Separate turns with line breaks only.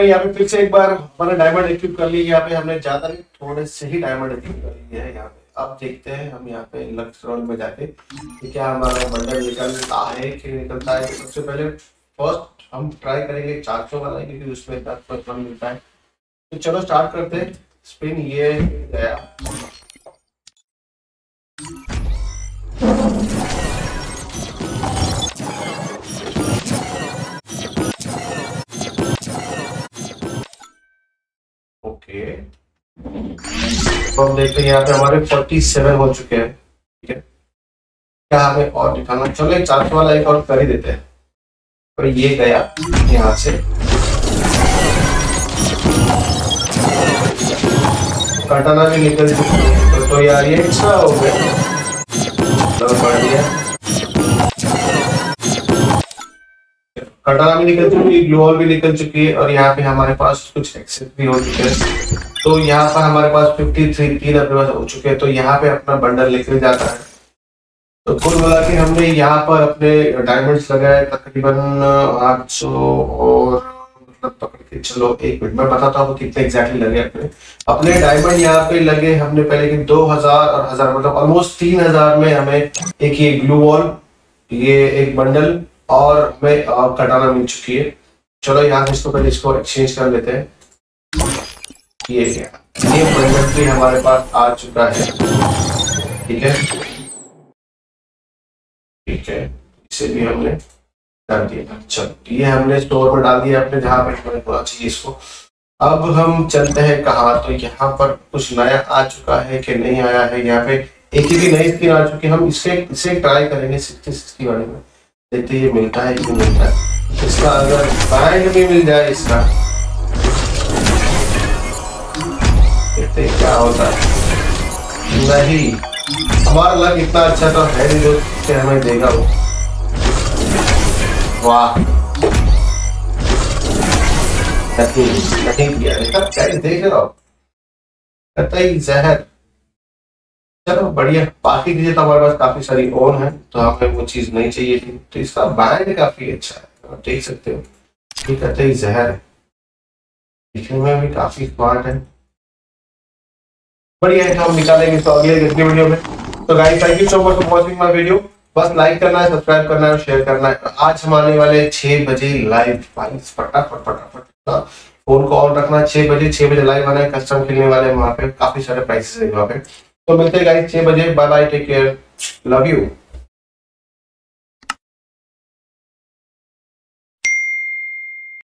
हमने यहाँ पे फिर से एक बार हमारे डायमंड इक्विप कर लिए यहाँ पे हमने ज़्यादा नहीं, थोड़े से ही डायमंड इक्विप कर लिए है यहाँ पे। अब देखते हैं हम यहाँ पे लक्स राउंड में जाके क्या हमारा बंडल निकलता है कि निकलता है। सबसे पहले फ़र्स्ट हम ट्राई करेंगे चार सौ वाला, क्योंकि उसमें दस परसेंट मिलता है। तो चलो स्टार्ट करते हैं। स्पिन ये गया। हम देखते हैं यहाँ पे हमारे 47 हो चुके हैं ठीक है? क्या हमें और दिखाना चलो चार सौ वाला एक और कर ही देते हैं। और ये गया यहाँ से। कटाना भी निकल चुका तो, तो यार ये एक्स्ट्रा हो गया। बढ़ गया। कटाना भी निकल चुकी है ग्लोअल भी निकल चुकी है और यहाँ पे हमारे पास कुछ एक्सेस भी हो चुके हैं। तो यहाँ पर हमारे पास 53 तीन अपने पास हो चुके हैं तो यहाँ पे अपना बंडल लेकर जाता है। तो कुल मिला के हमने यहाँ पर अपने डायमंड्स लगाए, तकरीबन आठ सौ और मतलब पकड़ के चलो, एक मिनट में बताता हूँ कितने एग्जैक्टली लगे अपने। अपने डायमंड यहाँ पे लगे हमने पहले कि दो हज़ार और हज़ार मतलब ऑलमोस्ट तीन हज़ार में हमें एक ये ग्लू वॉल ये एक बंडल और हमें कटाना मिल चुकी है। चलो यहाँ से इसको पहले इसको एक्सचेंज कर लेते हैं। ये ये बंडल भी हमारे पास आ चुका है। ठीक है? ठीक है। इसे भी हमने कर दिया चलो, ये हमने स्टोर में डाल दिया अपने, जहाँ पे बोला चाहिए इसको। अब हम चलते हैं कहाँ? तो यहाँ पर कुछ नया आ चुका है कि नहीं आया है? यहाँ पे एक ही भी नई स्क्रीन आ चुकी है। हम इसे इसे ट्राई करेंगे सिक्सटी सिक्सटी वाले में। देखते ये मिलता है कि मिलता है। इसका अगर बैंड भी मिल जाए इसका। देखते क्या होता है नहीं। हमारा लग इतना अच्छा तो है नहीं जो कि हमें देगा वो। वाह। नहीं किया देखा रहा जहर। चलो, बढ़िया। बाकी चीज़ें तो हमारे पास काफ़ी सारी ऑन है तो हमें वो चीज़ नहीं चाहिए थी। तो इसका बैंड काफ़ी अच्छा है। देख सकते हो। ये कतई जहर। है दिखने में भी काफ़ी स्मार्ट है। बढ़िया है, हम निकालेंगे तो अगले अगली वीडियो में। तो guys thank you so much for watching my video बस लाइक करना है सब्सक्राइब करना है और शेयर करना है। आज हम आने वाले छह बजे लाइव भाई, फटाफट फटाफट। फ़ोन को ऑन रखना छह बजे छह बजे लाइव आना है। कस्टम खेलने वाले वहाँ पे। काफ़ी सारे प्राइसेस है वहाँ पे। तो मिलते हैं गाइस छह बजे। Bye bye take care love you